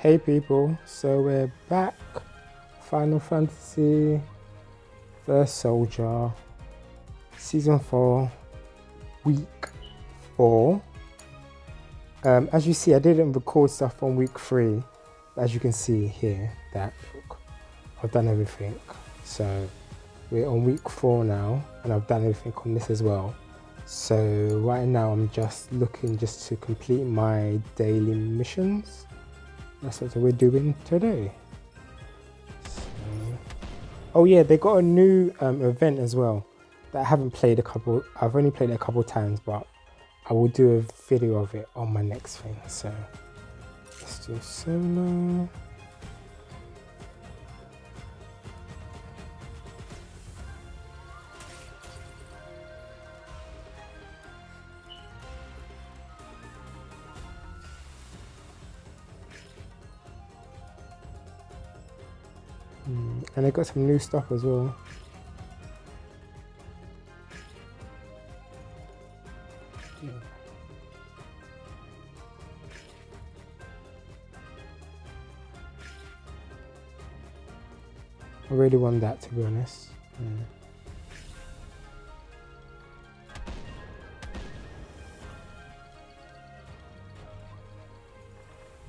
Hey people, so we're back. Final Fantasy, First Soldier, Season 4, Week 4. Um, as you see, I didn't record stuff on week 3. As you can see here, that look, I've done everything. So we're on week 4 now, and I've done everything on this as well. So right now I'm just looking just to complete my daily missions. That's what we're doing today. So, oh yeah, they got a new um, event as well that I haven't played a couple. I've only played it a couple times, but I will do a video of it on my next thing. So let's do solo. And they got some new stuff as well. I really want that to be honest. Yeah.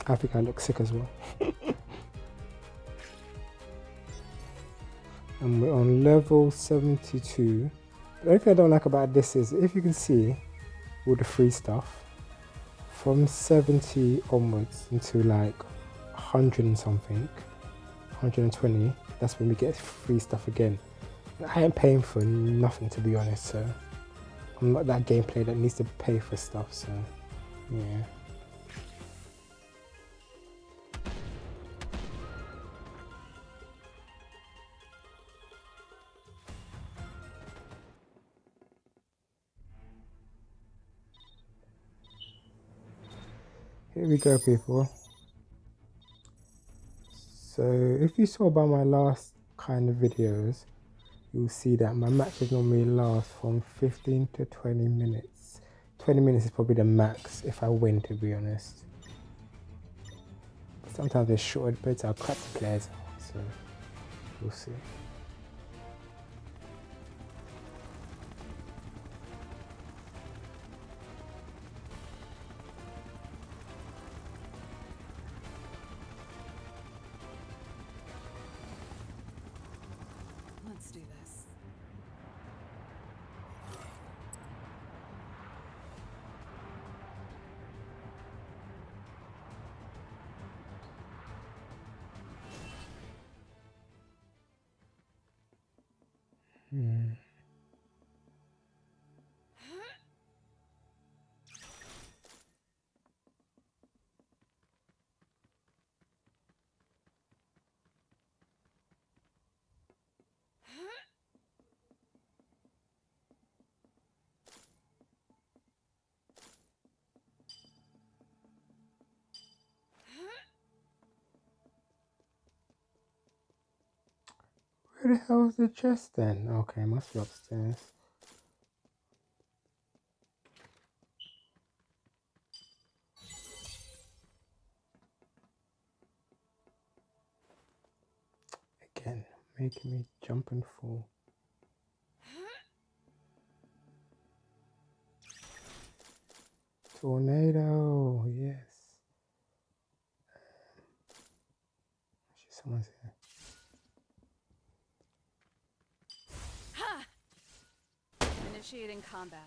I think I look sick as well. and we're on level 72. The only thing I don't like about this is if you can see all the free stuff from 70 onwards into like 100 and something, 120, that's when we get free stuff again. I ain't paying for nothing to be honest, so I'm not that gameplay that needs to pay for stuff, so yeah. We go, people. So, if you saw by my last kind of videos, you'll see that my matches normally last from 15 to 20 minutes. 20 minutes is probably the max if I win, to be honest. Sometimes they're short, but I'll cut the players so we'll see. Where the hell is the chest then? Okay, must be upstairs. Again, making me jump and fall. Tornado, yes. Um, actually, someone's here. Ha! Initiating combat.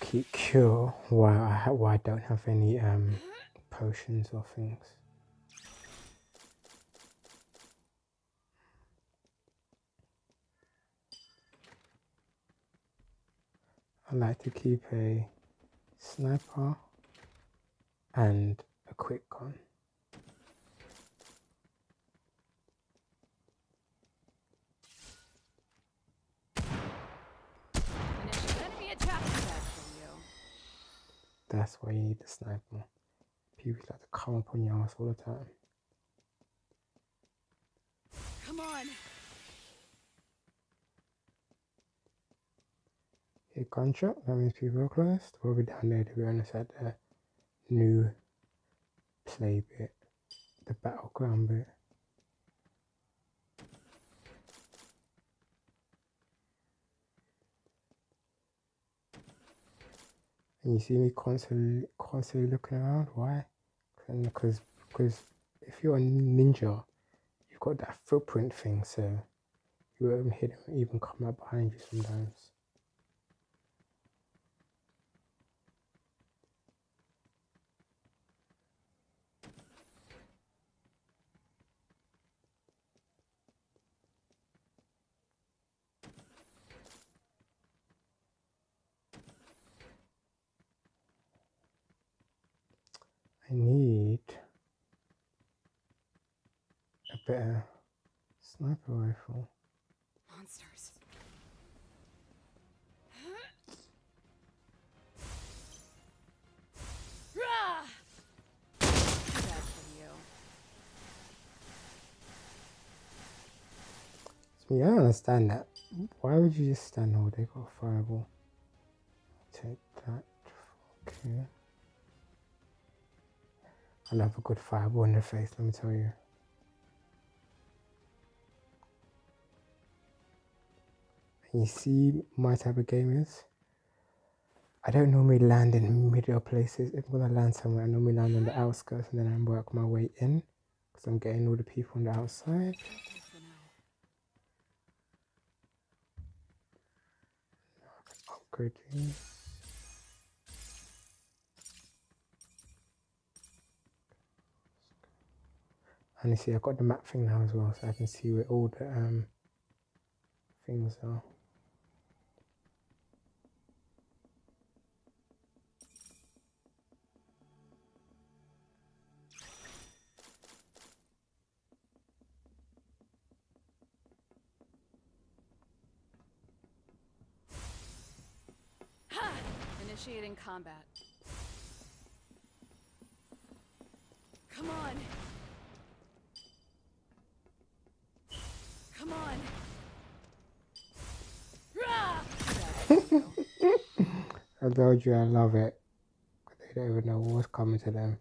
Keep cure while I, ha- I don't have any um, potions or things. I like to keep a sniper and a quick one. That's why you need the sniper. People like to come up on your ass all the time. Come on. Hit gunshot, that means people are close. We'll be down there to be on the side there new play bit, the battleground bit. And you see me constantly, constantly looking around. Why? Because, because if you're a ninja, you've got that footprint thing, so you won't them even come up behind you sometimes. Need a better sniper rifle. Monsters. Rah! Too bad for you. So yeah, I don't understand that. Why would you just stand all day? Got a fireball. Take that. Okay. I love a good fireball in the face, let me tell you. And you see my type of game is I don't normally land in middle places. If I'm gonna land somewhere, I normally land on the outskirts and then I work my way in because I'm getting all the people on the outside. Okay And you see, I've got the map thing now as well, so I can see where all the um things are. Initiating combat. Come on. You I love it. They don't even know what's coming to them.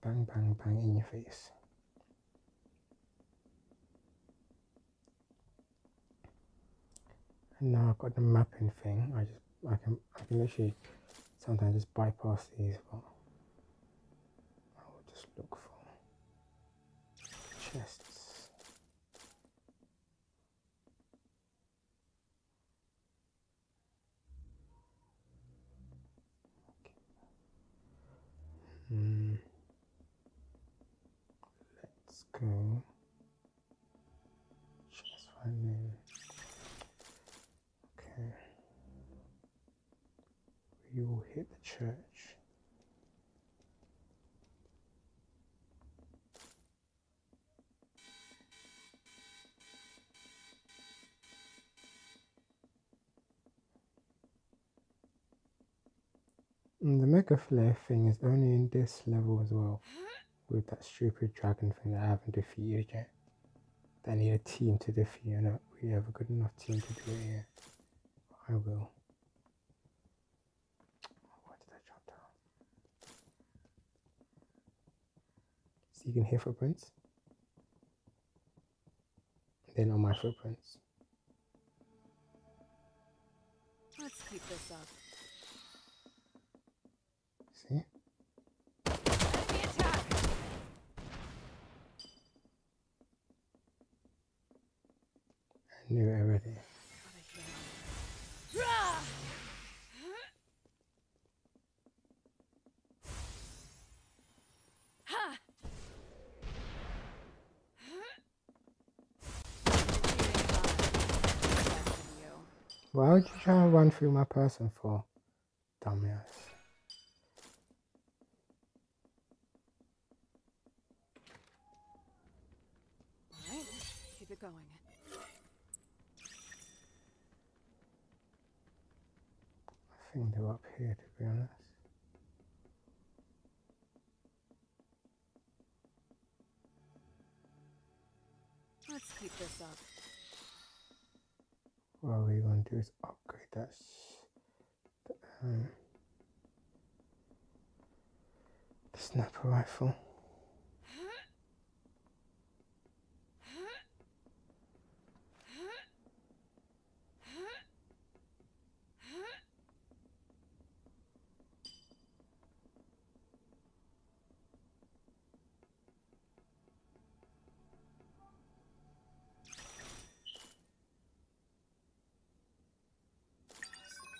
Bang, bang, bang in your face. And now I've got the mapping thing. I just, I can, I can literally sometimes just bypass these, but I will just look for chests. Hmm. Let's go. Chest finding. Okay. We will hit the church. Mm, The Mega Flare thing is only in this level as well. With that stupid dragon thing that I haven't defeated yet. I need a team to defeat, and not we have a good enough team to do it here. I will. Why did I jump down? So you can hear footprints. Then on my footprints. Let's keep this up. See? Enemy attack! I knew it already. Gotta heal. Rah! Ha! Initiating combat. Too bad for you. Why would you try and run through my person for? Dumbass. Alright, keep it going. Think they're up here to be honest. Let's keep this up. what we're going to do is upgrade that the, um, the sniper rifle.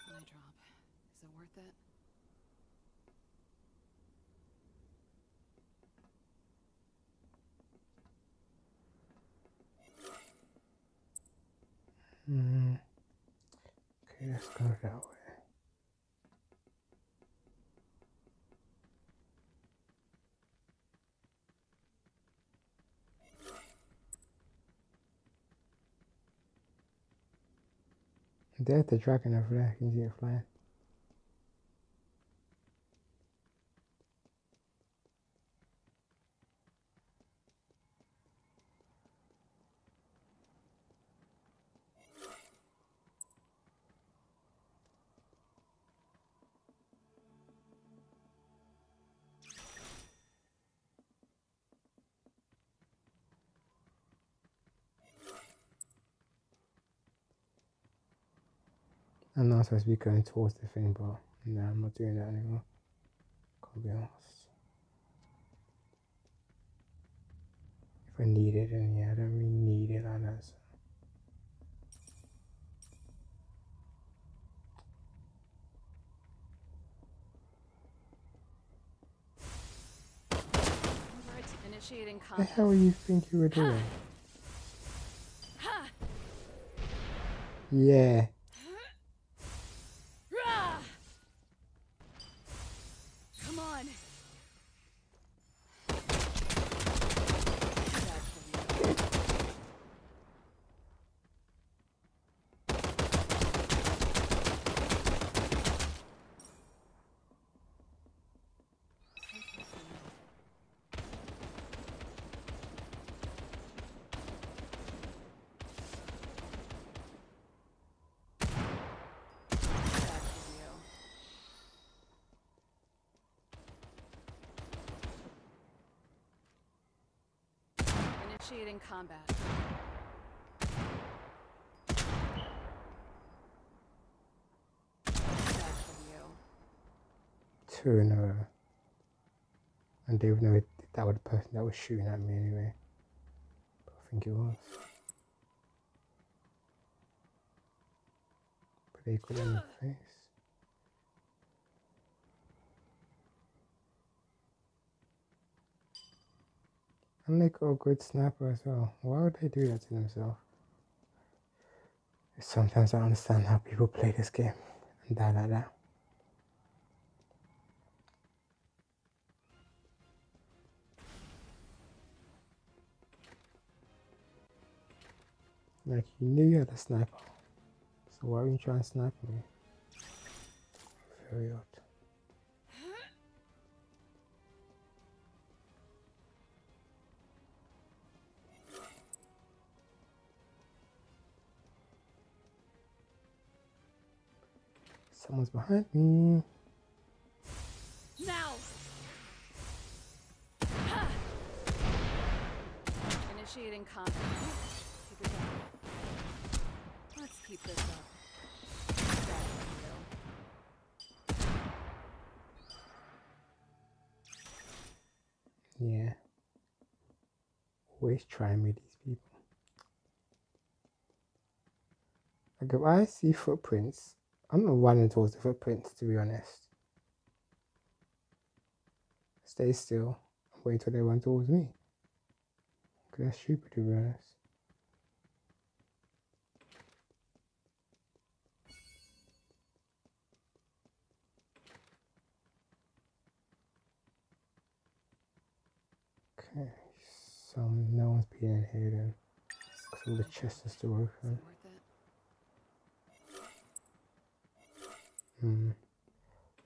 Supply drop. It? Mm. Okay, let's go that way. There's the dragon there. Can you see it flying? Supposed to be going towards the thing, but no, I'm not doing that anymore. Can't be honest. If I need it, then yeah, I don't really need it like that. So. It. The hell you think you were doing? Yeah. Initiating combat. Two in a row. And uh, would know it, that was the person that was shooting at me anyway. But I think it was. But they got in the face. And they got a good sniper as well. Why would they do that to themselves? Sometimes I understand how people play this game and die like that. Like you knew you had a sniper. So why were you trying to snipe me? Very odd. Someone's behind me. Now! Ha! Initiating combat. Keep it down. Let's keep this up. Bad for you. Yeah. Always try and meet these people. Like if I see footprints, I'm not running towards the footprints to be honest. Stay still and wait till they run towards me. 'Cause that's stupid to be honest. Okay, so no one's being in here then. Because all the chests are still open. Hmm.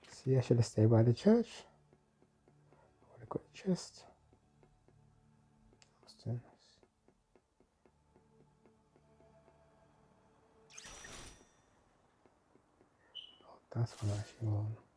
See, I should have stayed by the church. I would have got the chest. Oh, that's what I actually want.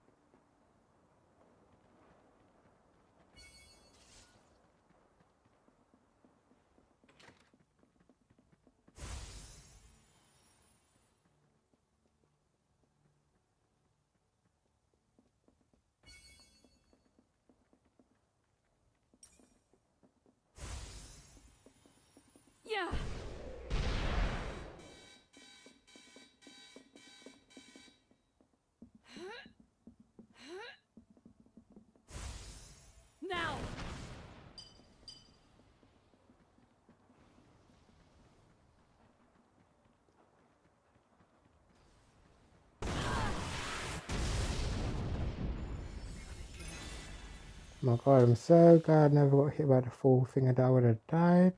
My god, I'm so glad I never got hit by the full thing that I would have died.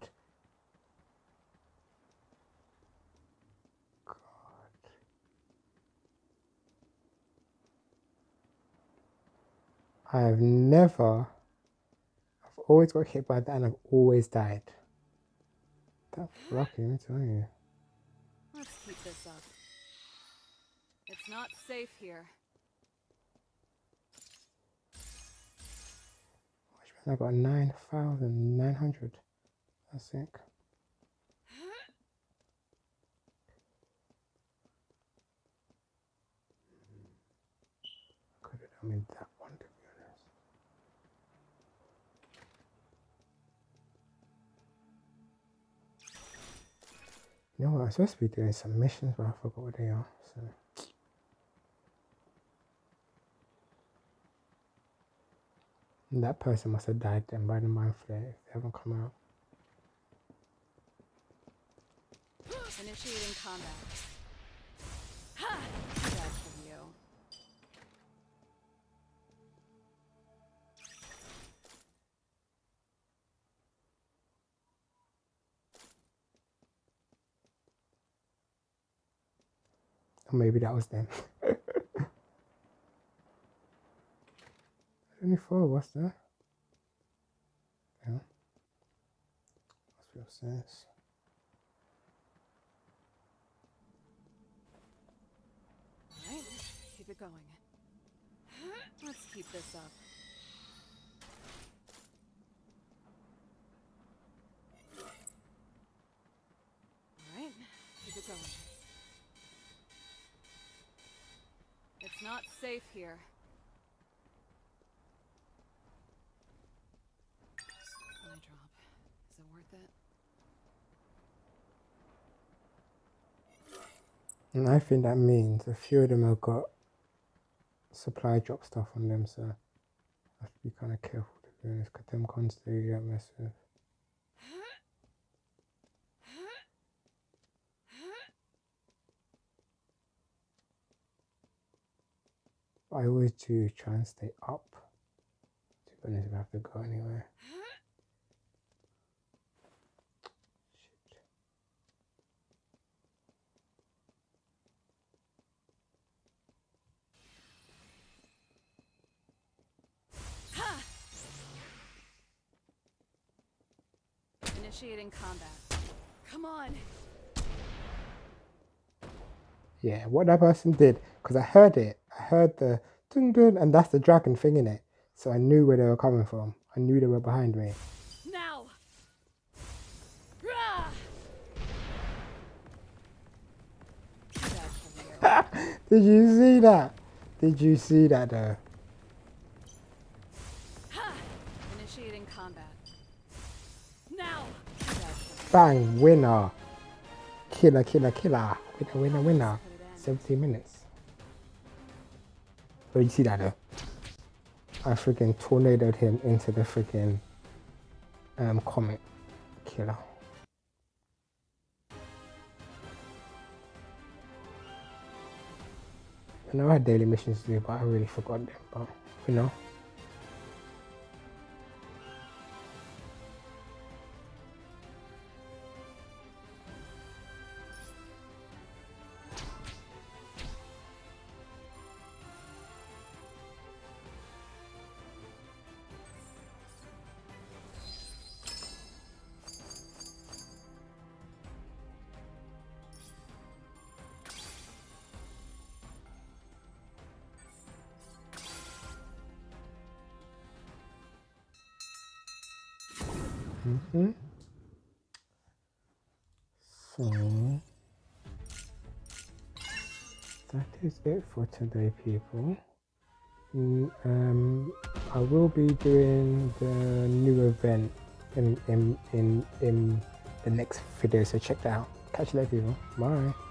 God. I have never, I've always got hit by that and I've always died. That's lucky, let me tell you. Let's keep this up. It's not safe here. Means I got 9,900. I think. Could have done with that one to be honest. You know what? I'm supposed to be doing some missions, but I forgot what they are. So. And that person must have died then by the mind flare if they haven't come out. Initiating combat. Ha! Bad for you. Or maybe that was them. Only four, what's that? Yeah. That's real sense. Alright, keep it going. Let's keep this up. Alright, keep it going. It's not safe here. Eye drop. Is it worth it? And I think that means a few of them have got supply drop stuff on them, so I have to be kind of careful to be honest, because them cons do get messed with. I always do try and stay up. To be honest, if I have to go anywhere. Initiating combat. Come on. Yeah, what that person did, because I heard it. I heard the dun dun, and that's the dragon thing in it. So I knew where they were coming from. I knew they were behind me. Now. Rah! Bad for you. Did you see that? Did you see that though? Bang, winner. Killer, killer, killer. Winner, winner, winner. Put 17 minutes. Oh, you see that though? I freaking tornadoed him into the freaking um, comet killer. I know I had daily missions to do, but I really forgot them. But you know, Mm-hmm. So that is it for today, people. Um, I will be doing the new event in in in in the next video, so check that out. Catch you later, people. Bye.